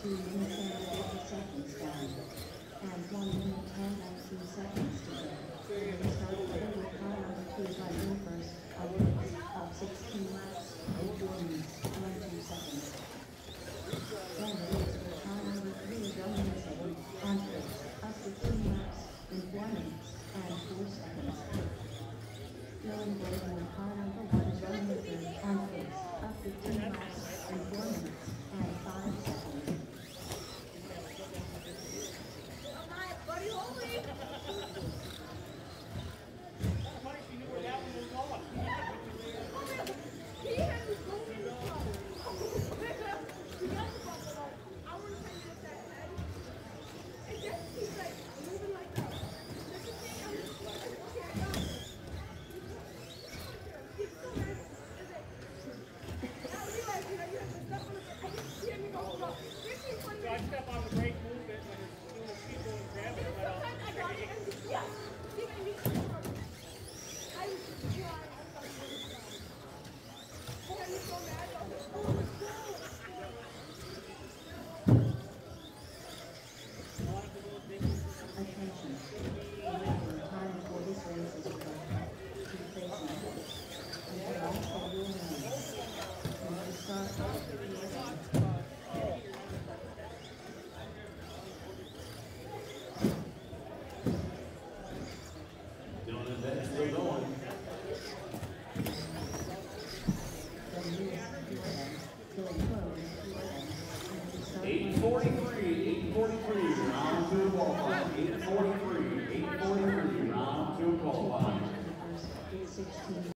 to Minnesota 50 seconds down. And 1 minute 10, 19 seconds to go. And we started with a car on the cruise by Movers of 16 laps and 2 minutes, 22 seconds. 843, 843, round two qualified. 843, 843, round two qualified.